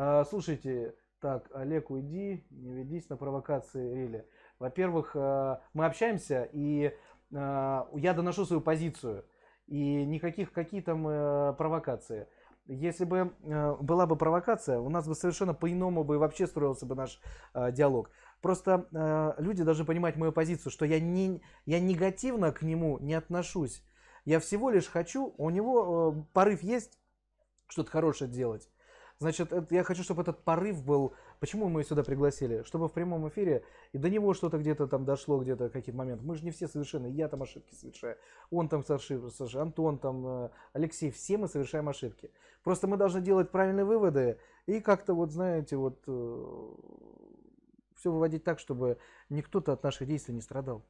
А, слушайте, так, Олег, уйди, не ведись на провокации Рили. Во-первых, а, мы общаемся, и а, я доношу свою позицию. И никаких, какие там э, провокации. Если бы э, была бы провокация, у нас бы совершенно по-иному бы вообще строился бы наш э, диалог. Просто э, люди должны понимать мою позицию, что я, не, я негативно к нему не отношусь. Я всего лишь хочу, у него э, порыв есть что-то хорошее делать. Значит, это, я хочу, чтобы этот порыв был... Почему мы сюда пригласили? Чтобы в прямом эфире и до него что-то где-то там дошло, где-то какие-то моменты. Мы же не все совершенны. Я там ошибки совершаю. Он там совершил, Антон там, э, Алексей. Все мы совершаем ошибки. Просто мы должны делать правильные выводы и как-то вот, знаете, вот э, все выводить так, чтобы никто-то от наших действий не страдал.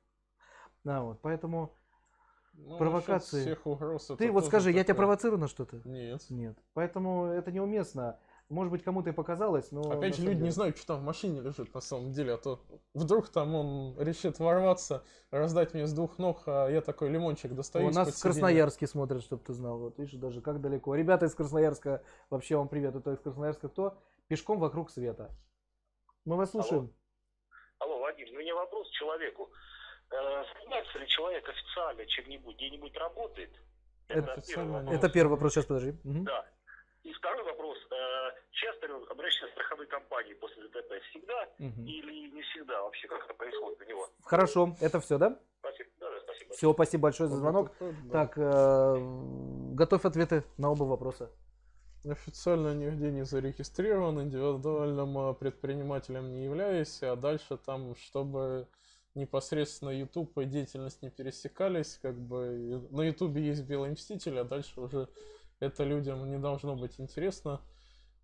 Да, вот, поэтому... Ну, провокации. Всех угроз, Ты вот скажи, такое... я тебя провоцирую на что-то? Нет. Нет. Поэтому это неуместно. Может быть, кому-то и показалось, но... Опять же, люди деле... не знают, что там в машине лежит на самом деле, а то вдруг там он решит ворваться, раздать мне с двух ног, а я такой лимончик достаю У нас в Красноярске смотрят, чтобы ты знал. Вот видишь, даже как далеко. Ребята из Красноярска, вообще вам привет. Это из Красноярска кто? Пешком вокруг света. Мы вас слушаем. Алло, Алло Вадим, у меня вопрос человеку. Э, занимается ли человек официально чем-нибудь, где-нибудь работает? Это, это, первый вопрос. это первый вопрос, сейчас подожди. Угу. Да. И второй вопрос. Э, часто ли он обращается в страховые компании после ДТП? Всегда угу. или не всегда? Вообще как это происходит у него? Хорошо, это все, да? Спасибо. Да, да, спасибо. Все, спасибо большое за звонок. Да. Так, э, готовь ответы на оба вопроса. Официально нигде не зарегистрирован, индивидуальным предпринимателем не являюсь, а дальше там, чтобы непосредственно YouTube и деятельность не пересекались, как бы на YouTube есть Белый Мститель, а дальше уже это людям не должно быть интересно.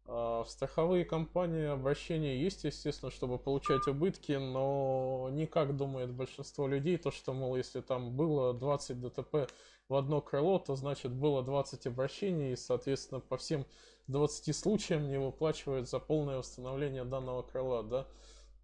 А в страховые компании обращения есть, естественно, чтобы получать убытки, но не как думает большинство людей, то что, мол, если там было 20 ДТП в одно крыло, то значит было 20 обращений, и, соответственно, по всем 20 случаям не выплачивают за полное восстановление данного крыла, да.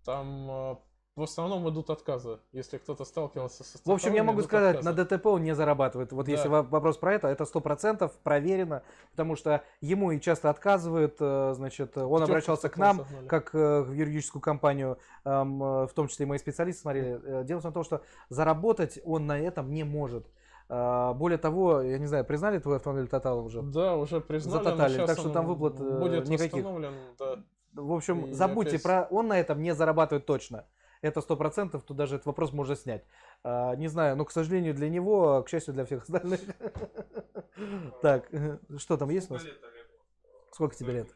Там а, в основном идут отказы, если кто-то сталкивался со В общем, я могу сказать, отказы. на ДТП он не зарабатывает. Вот да. если вопрос про это, это сто процентов проверено, потому что ему и часто отказывают, э, значит, он Четко обращался к нам, согнали. как э, в юридическую компанию, эм, э, в том числе и мои специалисты смотрели. Дело в том, что заработать он на этом не может. Более того, я не знаю, признали твой автомобиль Тотал уже? Да, уже признали. За Тотали, так что там выплат будет никаких. Да. В общем, и забудьте опять... про... Он на этом не зарабатывает точно это сто процентов, тут даже этот вопрос можно снять. А, не знаю, но, к сожалению, для него, к счастью, для всех остальных. Так, что там есть у нас? Сколько тебе лет?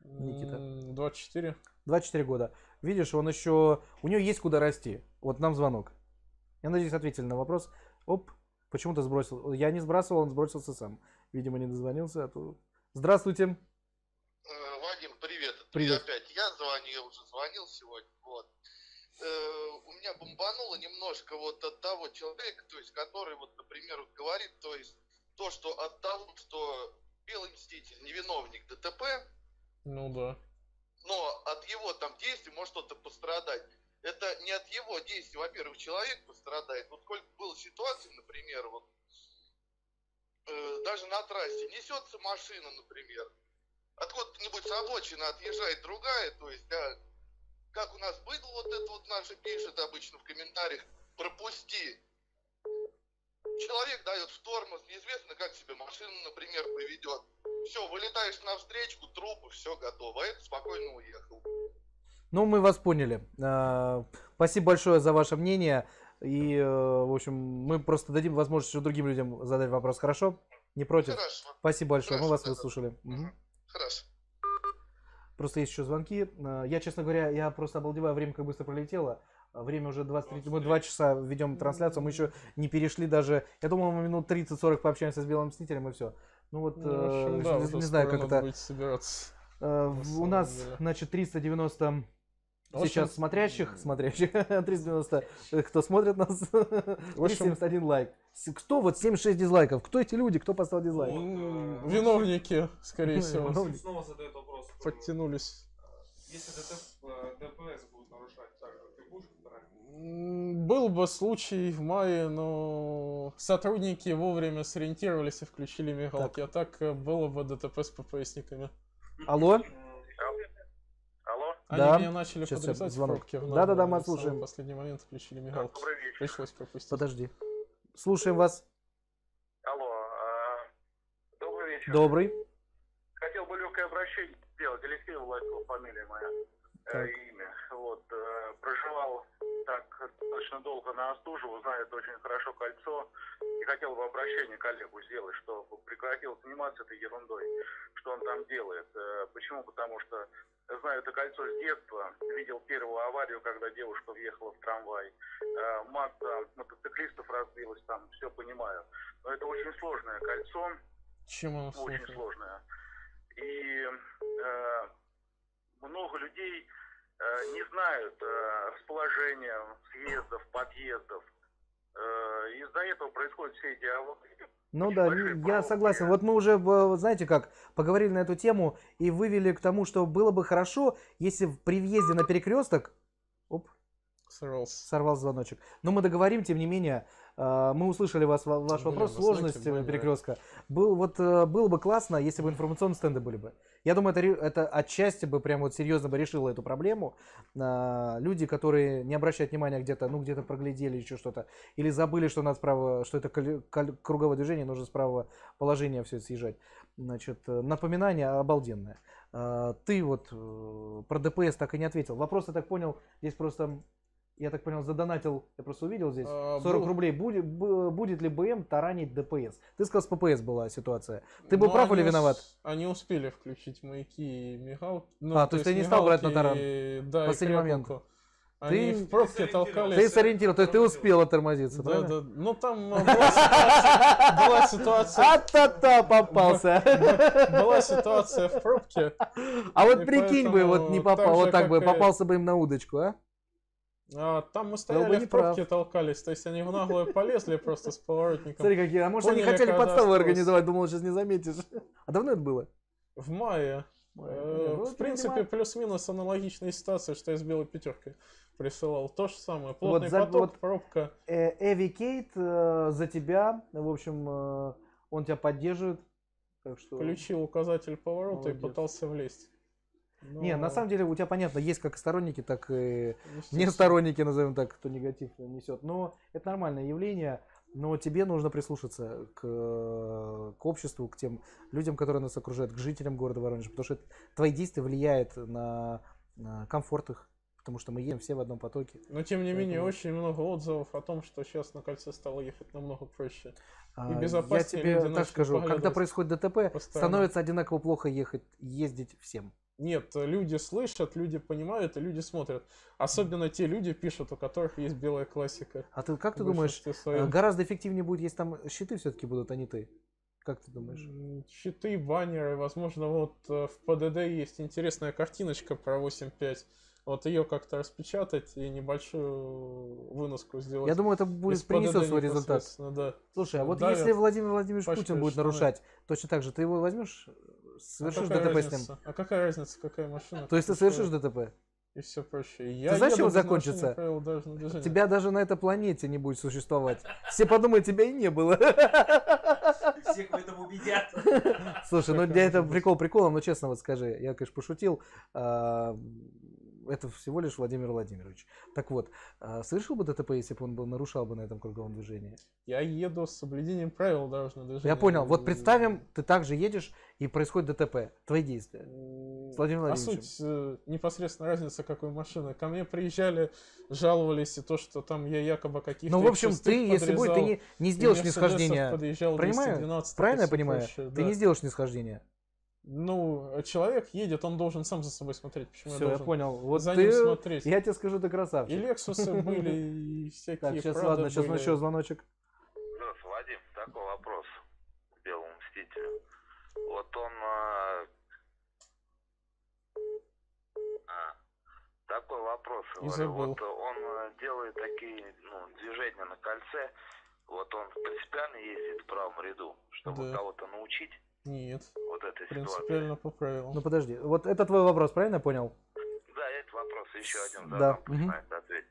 Никита. 24. 24 года. Видишь, он еще... У него есть куда расти. Вот нам звонок. Я надеюсь, ответили на вопрос. Оп, почему ты сбросил? Я не сбрасывал, он сбросился сам. Видимо, не дозвонился. А то... Здравствуйте. Э, Вадим, привет. Привет. опять я звонил, уже звонил сегодня. Э, у меня бомбануло немножко вот от того человека, то есть, который вот, например, вот говорит, то есть, то, что от того, что Белый Мститель невиновник ДТП, ну да. Но от его там действий может кто-то пострадать. Это не от его действий, во-первых, человек пострадает. Вот сколько было ситуаций, например, вот э, даже на трассе несется машина, например, откуда-нибудь с обочины отъезжает другая, то есть, да, как у нас было вот это вот наше пишет обычно в комментариях, пропусти. Человек дает в тормоз, неизвестно, как себе машину, например, поведет. Все, вылетаешь на встречку, труп, все готово. А это спокойно уехал. Ну, мы вас поняли. А, спасибо большое за ваше мнение. И, э, в общем, мы просто дадим возможность другим людям задать вопрос. Хорошо? Не против? Хорошо. Спасибо большое. Хорошо, мы вас выслушали. Угу. Хорошо. Просто есть еще звонки. Э, я, честно говоря, я просто обалдеваю, время как быстро пролетело. Время уже 23, мы два часа ведем трансляцию, мы еще не перешли даже, я думал, мы минут 30-40 пообщаемся с Белым Мстителем и все. Ну вот, ну, общем, э, да, не, не знаю, как это... Э, у нас, деле. значит, 390 сейчас смотрящих, смотрящих, 390, кто смотрит нас, 71 лайк. Кто вот 76 дизлайков? Кто эти люди? Кто поставил дизлайк? Виновники, скорее всего. Снова задает вопрос. Подтянулись. Если ДПС будут нарушать, так ты будешь был бы случай в мае, но сотрудники вовремя сориентировались и включили мигалки, так. а так было бы ДТП с ППСниками. Алло? Они Да. меня начали Сейчас подрезать в звонок. пробке. в Да-да-да, мы в слушаем. последний момент включили мигалки. Добрый вечер. Пришлось пропустить. Подожди. Слушаем вас. Алло, а, добрый вечер. Добрый. Хотел бы легкое обращение сделать. Алексей Власов, фамилия моя, э, имя. Вот, э, проживал так достаточно долго на Остужево, знает очень хорошо кольцо. И хотел бы обращение коллегу сделать, чтобы прекратил заниматься этой ерундой, что он там делает. Э, Почему? Потому что знаю это кольцо с детства. Видел первую аварию, когда девушка въехала в трамвай. Э, Масса мотоциклистов разбилась там, все понимаю. Но это очень сложное кольцо Чем оно очень сложно? сложная. И э, много людей э, не знают э, расположения съездов, подъездов. Э, из-за этого происходят все эти аварии. Ну да, я согласен. Вот мы уже, знаете как, поговорили на эту тему и вывели к тому, что было бы хорошо, если при въезде на перекресток... Оп, Сорвался. сорвал звоночек. Но мы договорим, тем не менее, мы услышали вас, ва- ваш Блин, вопрос, знаете, сложность блин, перекрестка. Был, вот, э, было бы классно, если бы информационные стенды были бы. Я думаю, это, это отчасти бы прям вот серьезно бы решило эту проблему. А, Люди, которые не обращают внимания где-то, ну где-то проглядели еще что-то, или забыли, что надо справа, что это круговое движение, нужно справа положения все съезжать. Значит, напоминание обалденное. А, Ты вот э, про ДПС так и не ответил. Вопрос, я так понял, здесь просто я так понял, задонатил, я просто увидел здесь, А, 40 был- рублей. Будет, б- будет ли БМ таранить ДПС? Ты сказал, с ППС была ситуация. Ты был Ну, прав или виноват? ус- Они успели включить маяки и мигалки. Ну, А, то есть ты не стал брать на мигалки, Да, и Последний момент. Они Ты- в пробке Ты толкались. сориентировал, то есть ты успел оттормозиться, Да, правильно? да. Ну там а, была ситуация, была ситуация, А-та-та, попался. была ситуация в пробке. А вот И прикинь бы, вот не попал, вот так бы, и- попался бы им на удочку, а? А, там мы стояли в пробке, прав. толкались. То есть они в наглую полезли просто с поворотником. Смотри, какие. А может, они хотели подставу осталось. организовать, думал, сейчас не заметишь. А давно это было? В мае. Э, Ну, В принципе, плюс-минус аналогичная ситуация, что я с белой пятеркой присылал. То же самое. Плотный за- поток, вот- пробка. э, Эви Кейт э, за тебя, в общем, э, он тебя поддерживает. Так что... Включил указатель поворота и Молодец. пытался влезть. Не, на самом деле у тебя понятно, есть как сторонники, так и естественно. не сторонники, назовем так, кто негатив несет. Но это нормальное явление, но тебе нужно прислушаться к, э, к обществу, к тем людям, которые нас окружают, к жителям города Воронеж, потому что это- твои действия влияют на, на комфорт их, потому что мы едем все в одном потоке. Но тем не менее, Поэтому- очень много отзывов о том, что сейчас на кольце стало ехать намного проще. А, И Я безопаснее тебе люди так скажу, когда происходит ДТП, по сторонам. становится одинаково плохо ехать, ездить всем. Нет, люди слышат, люди понимают и люди смотрят. Особенно те люди пишут, у которых есть белая классика. А ты как ты думаешь, э, своем. гораздо эффективнее будет, если там щиты все-таки будут, а не ты? Как ты думаешь? Щиты, баннеры, возможно, вот э, в ПДД есть интересная картиночка про 8.5. Вот ее как-то распечатать и небольшую выноску сделать. Я думаю, это из будет ПДД принесет свой результат. Да. Слушай, а вот Давят, если Владимир Владимирович Путин будет штаны. нарушать, точно так же, ты его возьмешь, совершишь какая ДТП с ним? разница? А какая разница, какая машина? То есть ты совершишь? ДТП? И все проще. Я знаешь, еду чем закончится? Тебя даже на этой планете не будет существовать. Все подумают, тебя и не было. Всех в этом убедят. Слушай, ну для это этого прикол приколом, но честно вот скажи, я, конечно, пошутил. Это всего лишь Владимир Владимирович. Так вот, а, совершил бы ДТП, если бы он был, нарушал бы на этом круговом движении? Я еду с соблюдением правил дорожного движения. Я понял. Вот представим, ты также едешь, и происходит ДТП. Твои действия. С Владимиром А суть э, непосредственно разница какой машины. Ко мне приезжали, жаловались и то, что там я якобы каких-то Ну, в общем, X6 ты, если будет, ты не, не сделаешь нисхождения. Понимаю? 212, Правильно я понимаю? прочее, Ты да. не сделаешь нисхождения. Ну, человек едет, он должен сам за собой смотреть. Почему Все, я я понял. Вот за ты, ним смотреть? я тебе скажу, ты И красавчик. Лексусы были, и всякие Так, сейчас, Прада ладно, сейчас были. еще звоночек. Здравствуй, Вадим. Такой вопрос к Белому Мстителю. Вот он... а, а, такой вопрос. И говорю. забыл. Вот он а, делает такие ну, движения на кольце. Вот он принципиально ездит в правом ряду, чтобы Да. кого-то научить Нет, вот ситуации. принципиально по правилам. Ну подожди, вот это твой вопрос, правильно я понял? Да, этот вопрос еще один Да, задам, мгм. пусть на это ответит.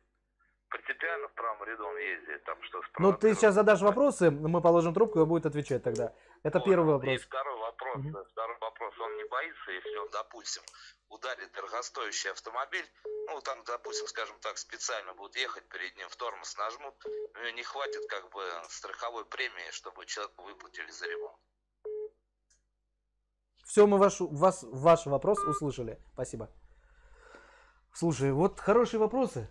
Принципиально в правом ряду он ездит, там что Ну ты сейчас задашь вопросы, мы положим трубку, и будет отвечать тогда. Это Понял. первый И вопрос. второй вопрос. Мгм. Второй вопрос. Он не боится, если он, допустим, ударит дорогостоящий автомобиль, ну, там, допустим, скажем так, специально будут ехать перед ним, в тормоз нажмут, у него не хватит, как бы, страховой премии, чтобы человеку выплатили за ремонт. Все, мы ваш, вас, ваш вопрос услышали. Спасибо. Слушай, вот хорошие вопросы.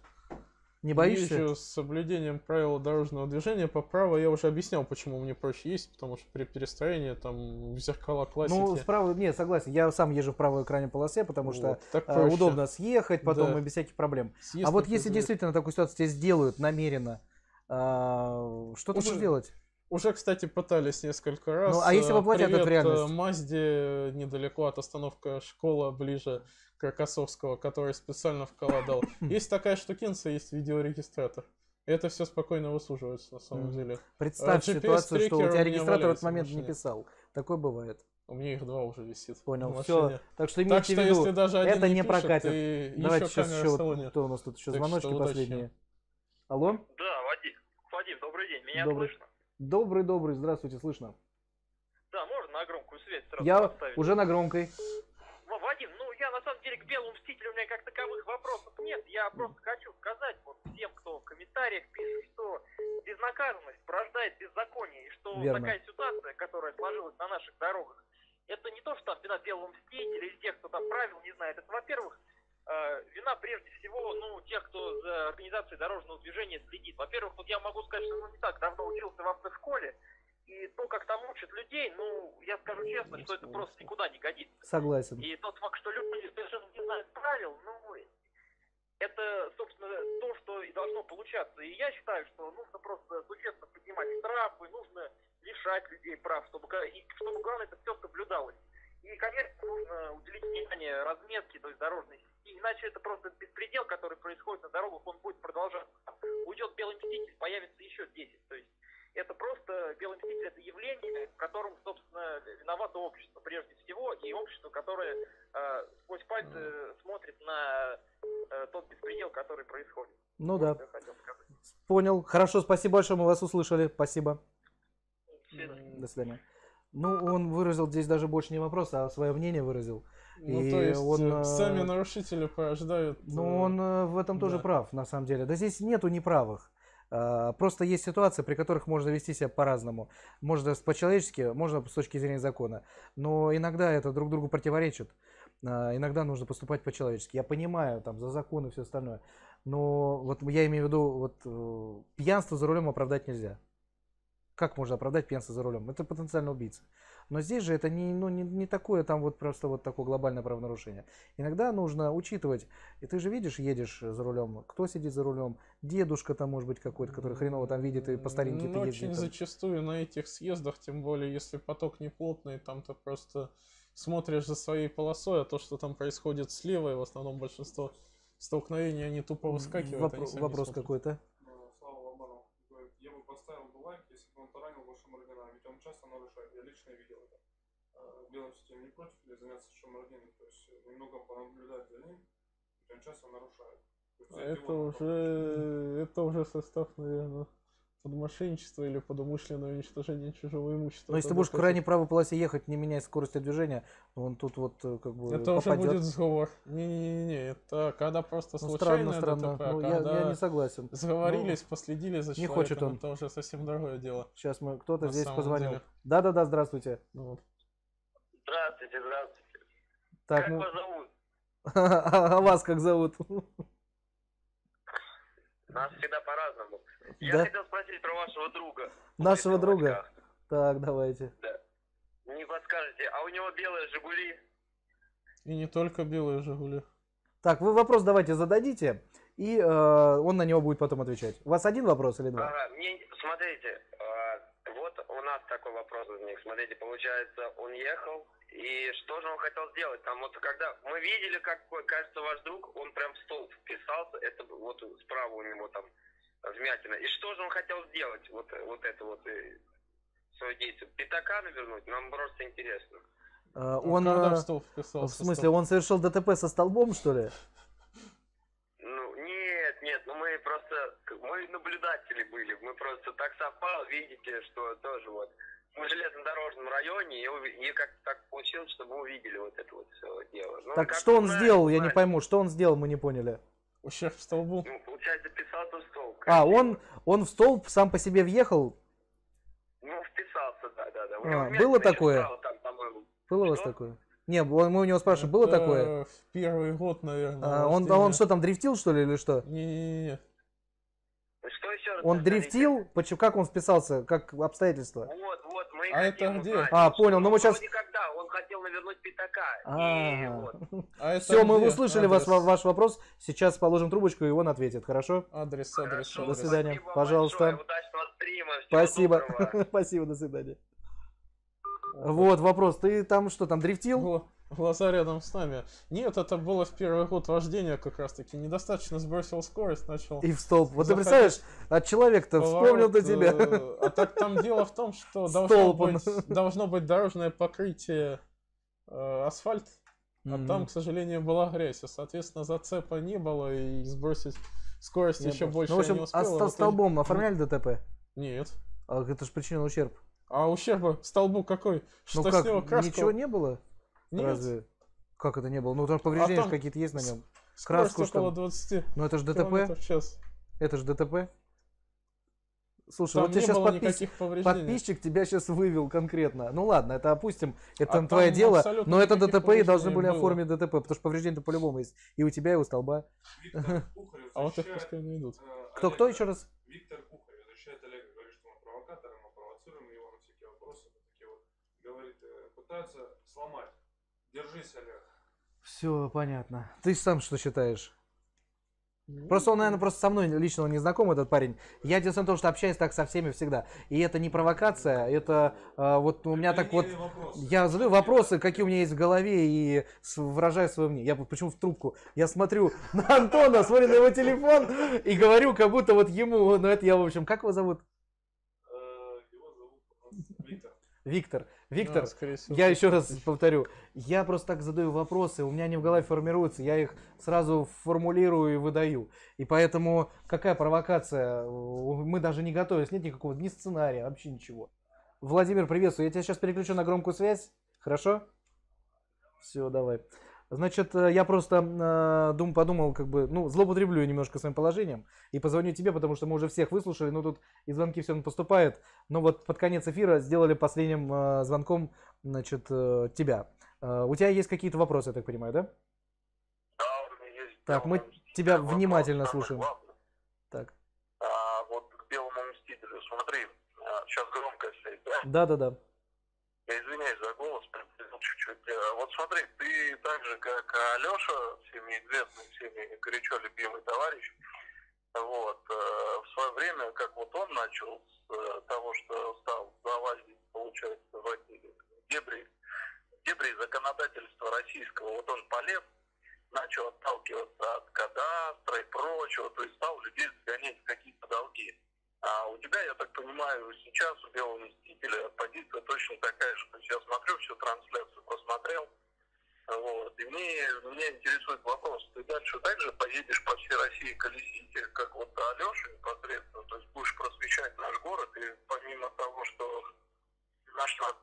Не боишься? Езжу с соблюдением правил дорожного движения по праву. Я уже объяснял, почему мне проще есть, потому что при перестроении там в зеркала классики. Ну, справа, нет, согласен. Я сам езжу в правой крайней полосе, потому что Вот, так э, удобно съехать потом Да. и без всяких проблем. Съезд а вот если действительно такую ситуацию тебе сделают намеренно, а, что ты будешь делать? Уже, кстати, пытались несколько раз. Ну, а если Э, воплотят это в привет, реальность? э, Мазде недалеко от остановка школа ближе к Рокоссовского, который специально вкладал. Есть такая штукинца, есть видеорегистратор. Это все спокойно выслуживается на самом Мгм. деле. Представь GPS ситуацию, что у тебя регистратор в этот момент не писал. Такое бывает. У меня их два уже висит. Понял. Все. Так что Так имейте что в виду, если даже один это не, не пишет, прокатит. и Давайте еще сейчас еще, кто у нас тут еще Так звоночки что удачи. последние. Алло? Да, Вадим, Вадим, добрый день, меня Добрый. слышно? Добрый, добрый, здравствуйте, слышно. Да, можно на громкую связь сразу Я поставить? уже на громкой. Вадим, ну я на самом деле к Белому Мстителю у меня как таковых вопросов нет. Я просто хочу сказать вот всем, кто в комментариях пишет, что безнаказанность порождает беззаконие, и что Верно. такая ситуация, которая сложилась на наших дорогах, это не то, что там вина Белого Мстителя или тех, кто там правил не знает. Это, во-первых, вина прежде всего, ну, тех, кто за организацией дорожного движения следит. Во-первых, вот я могу сказать, что ну, не так давно учился в автошколе, и то, как там учат людей, ну, я скажу честно, что это просто никуда не годится. Согласен. И тот факт, что люди совершенно не знают правил, ну, это, собственно, то, что и должно получаться. И я считаю, что нужно просто существенно поднимать штрафы, нужно лишать людей прав, чтобы, и чтобы главное, это все соблюдалось. И, конечно, нужно уделить внимание разметке, то есть дорожной иначе это просто беспредел, который происходит на дорогах, он будет продолжаться. Уйдет белый мститель, появится еще 10. То есть это просто белый мститель это явление, в котором, собственно, виновато общество прежде всего, и общество, которое э, сквозь пальцы смотрит на э, тот беспредел, который происходит. Ну Вот да, понял. Хорошо, спасибо большое, мы вас услышали. Спасибо. До свидания. До свидания. Ну, он выразил здесь даже больше не вопрос, а свое мнение выразил. Ну, И то есть он, э, э, сами нарушители порождают... Ну, э, он э, в этом тоже да. прав, на самом деле. Да здесь нету неправых. Просто есть ситуации, при которых можно вести себя по-разному. Можно по-человечески, можно с точки зрения закона. Но иногда это друг другу противоречит. Иногда нужно поступать по-человечески. Я понимаю, там, за закон и все остальное. Но вот я имею в виду, вот пьянство за рулем оправдать нельзя. Как можно оправдать пьянство за рулем? Это потенциально убийца. Но здесь же это не, ну, не, не такое там вот просто вот такое глобальное правонарушение. Иногда нужно учитывать, и ты же видишь, едешь за рулем, кто сидит за рулем, дедушка там может быть какой-то, который хреново там видит и по старинке Ну, ты очень ездит. там. зачастую на этих съездах, тем более если поток не плотный, там ты просто смотришь за своей полосой, а то, что там происходит слева, и в основном большинство столкновений, они тупо выскакивают. Вопро- они вопрос какой-то. Ну, Слава Лобанов говорит, я бы поставил бы лайк, если бы он таранил вашим Моргана, ведь он часто нарушает, я лично видел это. А, Белым системе не против ли заняться Шамардином, то есть э, немного понаблюдать за ним, он часто нарушает. Есть взять Это уже, это уже состав, наверное, под мошенничество или под умышленное уничтожение чужого имущества. Но если ты будешь в точно- крайней правой полосе ехать, не меняя скорости движения, он тут вот э, как бы Это уже попадет. будет сговор. Не-не-не, это когда просто Ну, случайно странно, странно. ДТП, а Ну, я, когда я не согласен. сговорились, последили за не человеком, хочет он. это уже совсем другое дело. Сейчас мы кто-то здесь позвонил. Да-да-да, здравствуйте. Ну, вот. Здравствуйте, здравствуйте. Так, как ну, вас зовут? а вас как зовут? Нас всегда по-разному. Я Да? хотел спросить про вашего друга. Нашего друга? Так, давайте. Не подскажете, а у него белые Жигули? И не только белые Жигули. Так, вы вопрос давайте зададите, и э, он на него будет потом отвечать. У вас один вопрос или два? Ага, мне, смотрите, э, вот у нас такой вопрос возник. Смотрите, получается, он ехал, и что же он хотел сделать? Там вот когда мы видели, как, кажется, ваш друг, он прям в стол вписался, это вот справа у него там вмятина. И что же он хотел сделать, вот, вот это вот э, свое действие? Пятака навернуть? Нам просто интересно. А, ну, он, э, в смысле, он совершил ДТП со столбом, что ли? Ну, нет, нет, ну мы просто, мы наблюдатели были, мы просто так совпало, видите, что тоже вот, мы в железнодорожном районе, и, и как так получилось, что мы увидели вот это вот все дело. Ну, так что он знаем, сделал, я не пойму, что он сделал, мы не поняли. Ущерб столбу. Ну, получается, столб. А, он, он в столб сам по себе въехал? Ну, вписался, да, да, да. А, было такое? Стало, там, было что? у вас такое? Не, мы у него спрашиваем, было э, такое? В первый год, наверное. А, он, а он что там, дрифтил, что ли, или что? Не-не-не. Что еще раз? Он дрифтил? Почему, как он вписался? Как обстоятельства? Вот, вот, мы А это где? Узнать. А, понял, но мы сейчас... Никогда, хотел навернуть пятака. И А, вот. А это Все, мы где услышали вас, адрес? ваш вопрос. Сейчас положим трубочку, и он ответит. Хорошо? Адрес, адрес, Хорошо, До адрес. свидания. спасибо Пожалуйста. большое, удачного стрима, всего Спасибо. Спасибо, до свидания. Вот вопрос. Ты там что, там дрифтил? Гла- Глаза рядом с нами. Нет, это было в первый год вождения как раз таки. Недостаточно сбросил скорость, начал И в столб. Вот ты представляешь, от человека-то вспомнил-то поворот, тебя. э, А так там дело в том, что должно быть, должно быть дорожное покрытие э, асфальт, а Мгм. там, к сожалению, была грязь. И, соответственно, зацепа не было, и сбросить скорость Не еще было. больше Ну, в общем, не а успел. ста- В итоге- столбом оформляли ДТП? Нет. А это же причина ущерб. А ущерба столбу какой? Что Ну с как, него краска? ничего не было? Нет. Разве? Как это не было? Ну там повреждения там какие-то есть на нем. Скорость краску что? около 20 Ну это же ДТП. в час. Это же ДТП. Слушай, Там вот тебе не сейчас было подпис- никаких повреждений. подписчик тебя сейчас вывел конкретно. Ну ладно, это опустим, это А там твое дело, но это ДТП и должны были было. оформить ДТП, потому что повреждения-то по-любому есть. И у тебя, и у столба. А вот их пускай не идут. э, Кто, кто Олега. еще раз? Виктор Кухарев защищает Олега, говорит, что мы провокаторы, мы провоцируем его на всякие вопросы, такие вот. Говорит, э, пытаются сломать. Держись, Олег. Все понятно. Ты сам что считаешь? Просто он, наверное, просто со мной лично не знаком, этот парень. Я дело в том, что общаюсь так со всеми всегда. И это не провокация, это э, вот у меня так вот... Вопросы. Я задаю вопросы, какие у меня есть в голове, и выражаю свое мнение. Я почему в трубку? Я смотрю на Антона, смотрю на его телефон и говорю, как будто вот ему, ну это я, в общем, как его зовут? Э, Его зовут у нас Виктор. Виктор. Да, скорее всего, я еще раз повторю, я просто так задаю вопросы, у меня они в голове формируются, я их сразу формулирую и выдаю. И поэтому какая провокация? Мы даже не готовились, нет никакого ни сценария, вообще ничего. Владимир, приветствую, я тебя сейчас переключу на громкую связь, хорошо? Все, давай. Значит, э, я просто э, дум, подумал, как бы, ну, злоупотреблю немножко своим положением и позвоню тебе, потому что мы уже всех выслушали, но тут и звонки все поступают. Но вот под конец эфира сделали последним э, звонком, значит, э, тебя. Э, у тебя есть какие-то вопросы, я так понимаю, да? Да, у меня есть Так, мы тебя вопрос, внимательно слушаем. главный. Так. А, вот к белому мстителю, смотри, сейчас громкая связь, да? Да-да-да. Я извиняюсь за голос, чуть-чуть. Э, Вот смотри, ты так же, как Алеша, всеми известный, всеми горячо любимый товарищ, вот, э, в свое время, как вот он начал с э, того, что стал залазить, получается, в эти дебри, дебри законодательства российского, вот он полез, начал отталкиваться от кадастра и прочего, то есть стал людей загонять в какие-то долги. А у тебя, я так понимаю, сейчас у Белого Мстителя позиция точно такая же. То есть я смотрю всю трансляцию, просмотрел. Вот. И мне, меня интересует вопрос, ты дальше также поедешь по всей России колесить, как вот Алеша непосредственно, то есть будешь просвещать наш город, и помимо того, что наш народ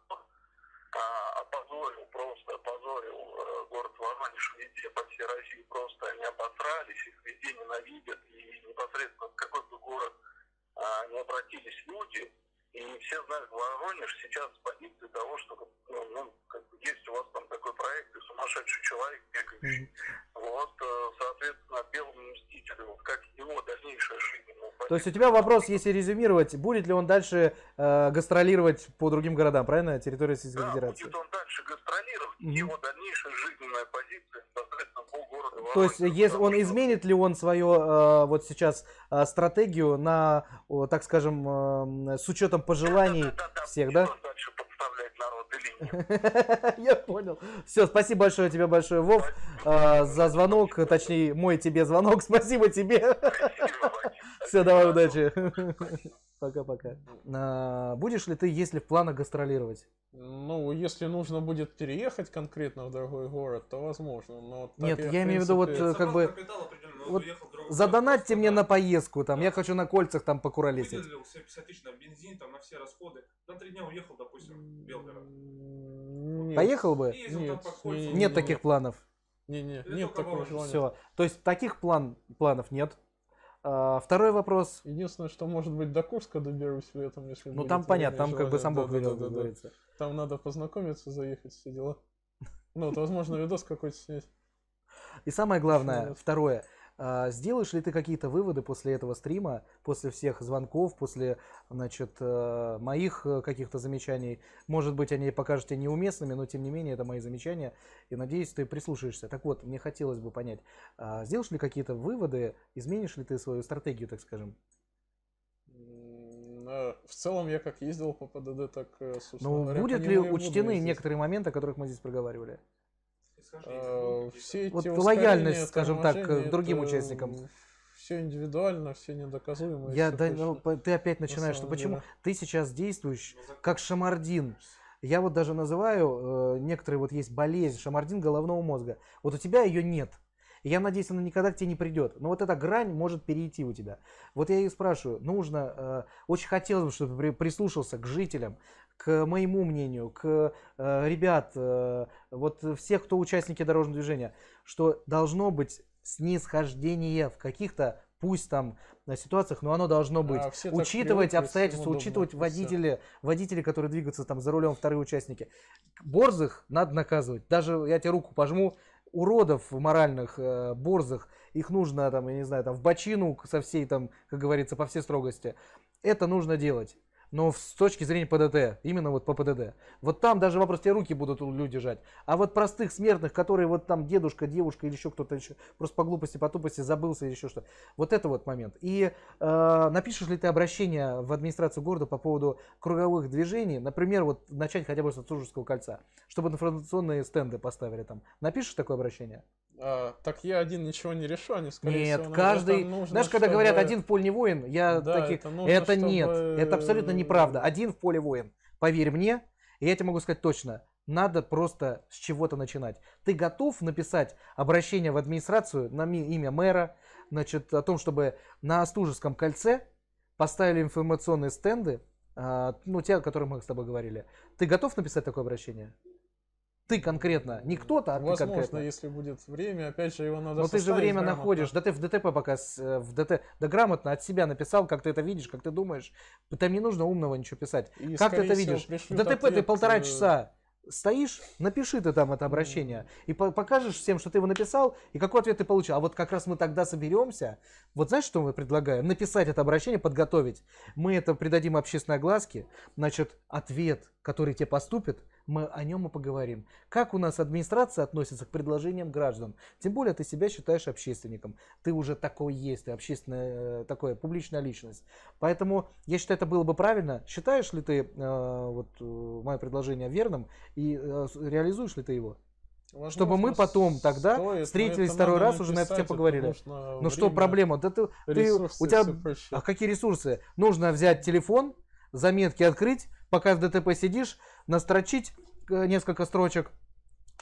а, опозорил, просто опозорил э, город Воронеж везде, по всей России просто они обосрались, их везде ненавидят, и непосредственно в какой бы город а, не обратились люди, и все знают Воронеж сейчас с позиции того, что ну, ну, как бы есть у вас там такой проект, и сумасшедший человек бегающий. Вот, э, соответственно, Белому Мстителю, вот как его дальнейшая жизнь. ну, То есть у тебя вопрос, если резюмировать, будет ли он дальше э, гастролировать по другим городам, правильно, территории Российской Да, Федерации? будет он дальше гастролировать, Мгм. его дальнейшая жизненная позиция, То есть, если он изменит ли он свою э, вот сейчас э, стратегию на, так скажем, э, с учетом пожеланий всех, да? подставлять народ или нет. Я понял. Все, спасибо большое тебе большое, Вов, э, за звонок, точнее, мой тебе звонок. Спасибо тебе. Все, давай, удачи. Пока-пока. А, Будешь ли ты, если в планах гастролировать? Ну, если нужно будет переехать конкретно в другой город, то возможно. Но так Нет, в я имею в виду вот, принципе, э, как бы- вот- задонатьте мне на поездку, там, я хочу на кольцах там покуролесить. Выделил себе 50 тысяч на бензин, там, на все расходы. На три дня уехал, допустим, в Белгород. Нет. Поехал бы? Ездил Нет, там по кольцам. не- Нет не- таких планов. Не, не, нет такого желания. Все. То есть таких план, планов нет. А, второй вопрос. Единственное, что может быть до Курска доберусь летом, если Ну там понятно, там как бы сам Бог велел, Да-да-да-да-да. как говорится. Там надо познакомиться, заехать, все дела. Ну, вот, возможно, видос какой-то снять. И самое главное, второе. А, Сделаешь ли ты какие-то выводы после этого стрима, после всех звонков, после, значит, э, моих э, каких-то замечаний? Может быть, они покажутся тебе неуместными, но тем не менее это мои замечания. И надеюсь, ты прислушаешься. Так вот, мне хотелось бы понять, а, сделаешь ли какие-то выводы, изменишь ли ты свою стратегию, так скажем? Э, В целом, я как ездил по ПДД, так, собственно Ну, говоря, будет ли учтены некоторые моменты, о которых мы здесь проговаривали? Э? Все эти Вот лояльность, скажем так, к торможения, другим участникам. Все индивидуально, все недоказуемо. Я, да, ну, ты опять начинаешь, что самом почему деле. ты сейчас действуешь как шамардин. Я вот даже называю, э, некоторые вот есть болезнь, шамардин головного мозга. Вот у тебя ее нет. Я надеюсь, она никогда к тебе не придет. Но вот эта грань может перейти у тебя. Вот я и спрашиваю, нужно, э, очень хотелось бы, чтобы прислушался к жителям, к моему мнению, к э, ребят, э, вот всех, кто участники дорожного движения, что должно быть снисхождение в каких-то, пусть там на ситуациях, но оно должно быть. А учитывать привыкли, обстоятельства, учитывать всё. водители, водители, которые двигаются там за рулем, вторые участники. Борзых надо наказывать. Даже я тебе руку пожму, уродов моральных, э, борзых, их нужно там, я не знаю, там в бочину со всей там, как говорится, по всей строгости. Это нужно делать. Но с точки зрения ПДТ, именно вот по ПДД. Вот там даже вопрос, тебе руки будут люди жать. А вот простых смертных, которые вот там дедушка, девушка или еще кто-то еще просто по глупости, по тупости забылся или еще что. Вот это вот момент. И э, напишешь ли ты обращение в администрацию города по поводу круговых движений, например, вот начать хотя бы с Отсужевского кольца, чтобы информационные стенды поставили там. Напишешь такое обращение? А, так я один ничего не решу, они, скорее Нет, всего, каждый... наверное, нужно, Знаешь, когда говорят, чтобы- один в поле не воин, я Да, таких... это нужно, Это нет, чтобы- это абсолютно неправда. Один в поле воин. Поверь мне, и я тебе могу сказать точно. Надо просто с чего-то начинать. Ты готов написать обращение в администрацию на имя мэра, значит, о том, чтобы на Остужевском кольце поставили информационные стенды, а, ну, те, о которых мы с тобой говорили. Ты готов написать такое обращение? Ты конкретно, не кто-то, а ты Возможно, конкретно. если будет время, опять же, его надо Но ты же время грамотно. находишь, да ты в ДТП пока, э, в ДТ, да грамотно от себя написал, как ты это видишь, как ты думаешь. Там не нужно умного ничего писать. И, как ты это видишь? В ДТП ты ответ, полтора э, часа стоишь, напиши ты там это обращение. И по- покажешь всем, что ты его написал, и какой ответ ты получил. А вот как раз мы тогда соберемся. Вот знаешь, что мы предлагаем? Написать это обращение, подготовить. Мы это придадим общественной огласке. Значит, ответ, который тебе поступит, мы о нем и поговорим. Как у нас администрация относится к предложениям граждан? Тем более ты себя считаешь общественником. Ты уже такой есть, ты общественная, э, такое, публичная личность. Поэтому я считаю, это было бы правильно. Считаешь ли ты э, вот, э, мое предложение верным и э, реализуешь ли ты его? Возможно, Чтобы мы потом тогда стоит, встретились второй раз, уже на эту тему поговорили. Ну что проблема? Да ты, ты- у тебя а какие ресурсы? Нужно взять телефон, заметки открыть, пока в ДТП сидишь, настрочить э, несколько строчек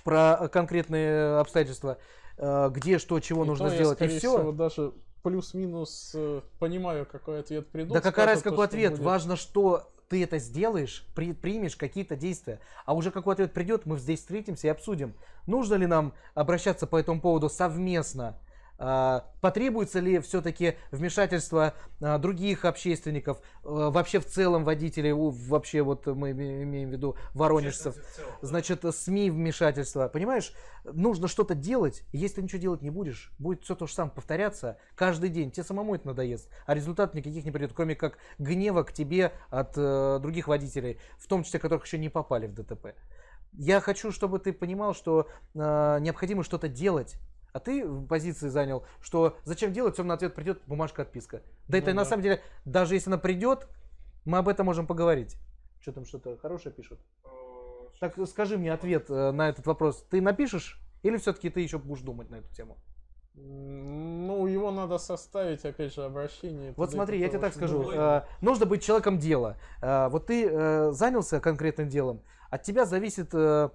про э, конкретные обстоятельства, э, где, что, чего И нужно то я, сделать, и скорее все. всего, даже плюс-минус понимаю, какой ответ придут. Да какая скажут, какой то, что ответ? будет. Важно, что ты это сделаешь, при- примешь какие-то действия. А уже какой ответ придет, мы здесь встретимся и обсудим. Нужно ли нам обращаться по этому поводу совместно? А, Потребуется ли все-таки вмешательство а, других общественников, а, вообще в целом водителей, вообще вот мы име- имеем в виду воронежцев, значит, СМИ вмешательство. Понимаешь, нужно что-то делать. Если ты ничего делать не будешь, будет все то же самое повторяться каждый день. Тебе самому это надоест. А результат никаких не придет, кроме как гнева к тебе от э, других водителей, в том числе, которых еще не попали в ДТП. Я хочу, чтобы ты понимал, что э, необходимо что-то делать. А ты в позиции занял, что зачем делать, все на ответ придет бумажка отписка. Да Ну это на да. самом деле, даже если она придет, мы об этом можем поговорить. Что там что-то хорошее пишут? Э, Так скажи мне ответ э, на этот вопрос. Ты напишешь или все-таки ты еще будешь думать на эту тему? Ну, его надо составить, опять же, обращение. Вот смотри, я тебе так скажу. э, нужно быть человеком дела. Э, вот ты э, занялся конкретным делом, от тебя зависит, э,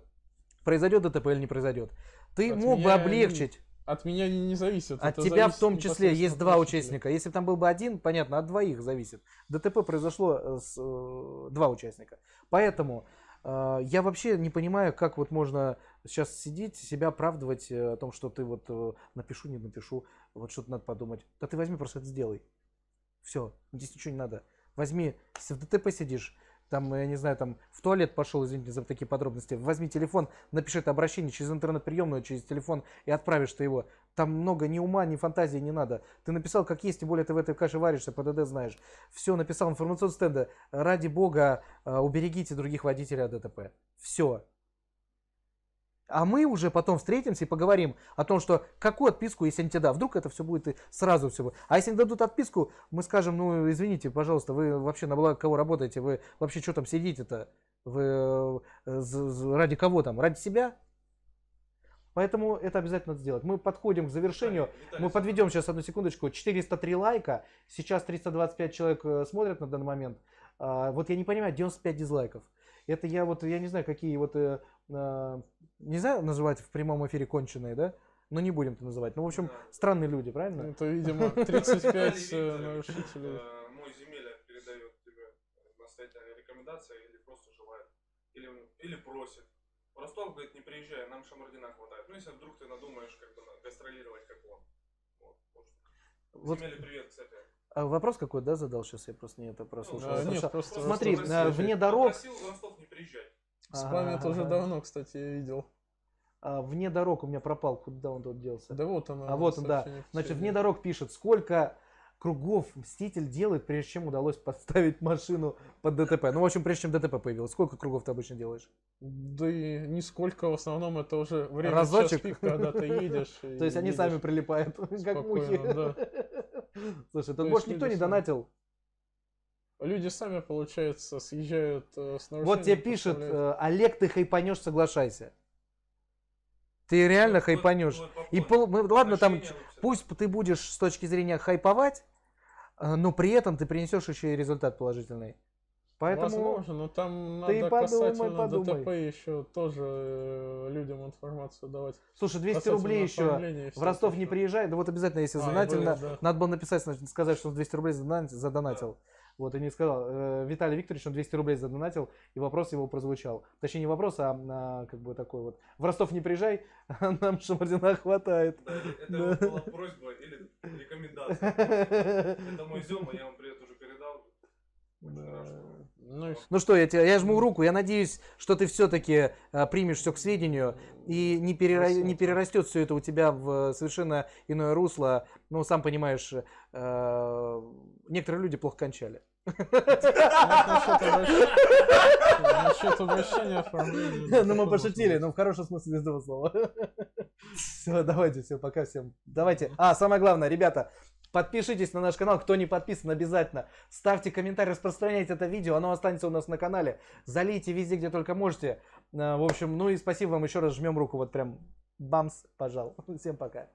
произойдет ДТП или не произойдет. Ты От мог бы облегчить. От меня не, не зависит. От это тебя в зависит том числе есть два участника. Если бы там был бы один, понятно, от двоих зависит. ДТП произошло э, с э, два участника. Поэтому э, я вообще не понимаю, как вот можно сейчас сидеть, себя оправдывать э, о том, что ты вот э, напишу, не напишу, вот что-то надо подумать. Да ты возьми, просто это сделай. Все, здесь ничего не надо. Возьми, если в ДТП сидишь, там, я не знаю, там в туалет пошел, извините за такие подробности, возьми телефон, напиши это обращение через интернет-приемную, через телефон и отправишь ты его. Там много ни ума, ни фантазии не надо. Ты написал как есть, тем более ты в этой каше варишься, ПДД знаешь. Все, написал информационный стенда. Ради бога, э, уберегите других водителей от ДТП. Все. А мы уже потом встретимся и поговорим о том, что какую отписку, если они тебе дадут. Вдруг это все будет и сразу все будет. А если не дадут отписку, мы скажем, ну извините, пожалуйста, вы вообще на благо кого работаете? Вы вообще что там сидите-то? Вы э, ради кого там? Ради себя? Поэтому это обязательно надо сделать. Мы подходим к завершению. Мы подведем сейчас одну секундочку. 403 лайка. Сейчас 325 человек э, смотрят на данный момент. А, Вот я не понимаю, 95 дизлайков. Это я вот, я не знаю, какие вот, э, э, не знаю, называть в прямом эфире конченые, да? Но не будем это называть. Ну, в общем, странные люди, правильно? Это, видимо, 35 э, нарушителей. Э, Мой земеля передает тебе настоятельные рекомендации или просто желает. Или, или просит. В Ростов, говорит, не приезжай, нам Шамардина хватает. Ну, если вдруг ты надумаешь как бы гастролировать, как он. Вот, может. Вот. Привет, кстати. А вопрос какой, да, задал? Сейчас я просто не это прослушал. А, нет, Хорошо. просто Смотри, э, приезжай. вне дорог, Попросил Ростов не приезжать. Спамят Ага, уже ага. давно, кстати, я видел. а, вне дорог у меня пропал, куда он тут делся? Да вот оно. А вот он, да. Значит, вне дорог пишет, сколько кругов Мститель делает, прежде чем удалось подставить машину под ДТП. Ну, в общем, прежде чем ДТП появилось. Сколько кругов ты обычно делаешь? Да и нисколько, в основном это уже время Разочек? пик, когда ты едешь. То есть они сами прилипают, как мухи. Слушай, тут больше никто не донатил. Люди сами, получается, съезжают э, с нарушением. Вот тебе пишет, э, Олег, ты хайпанешь, соглашайся. Ты реально Вот- хайпанешь. вот И пол- мы- ладно, там вообще. пусть ты будешь с точки зрения хайповать, э, но при этом ты принесешь еще и результат положительный. Поэтому Возможно, но там ты надо подумай, касательно подумай. ДТП еще тоже э, людям информацию давать. Слушай, 200 Касательно рублей еще в Ростов не приезжай. Да вот обязательно, если А, задонатил, да. надо было написать, значит, сказать, что он 200 рублей задонатил. задонатил. Вот, и не сказал. Э, Виталий Викторович, он 200 рублей задонатил, и вопрос его прозвучал. Точнее, не вопрос, а а, как бы такой вот. В Ростов не приезжай, а нам Шамардина хватает. Да, это Да. была просьба или рекомендация. Это мой Зема, я вам привет уже передал. Ну Ну что, я, тебе, я жму руку, я надеюсь, что ты все-таки примешь все к сведению и не, перера- не перерастет все это у тебя в совершенно иное русло. Ну, сам понимаешь, э, некоторые люди плохо кончали. насчет обращения, оформления. Ну, мы пошутили, но в хорошем смысле этого слова. Все, давайте, все, пока всем. Давайте. А, самое главное, ребята, подпишитесь на наш канал, кто не подписан, обязательно. Ставьте комментарий, распространяйте это видео, оно останется у нас на канале. Залейте везде, где только можете. А, В общем, ну и спасибо вам еще раз, жмем руку, вот прям бамс, пожал. Всем пока.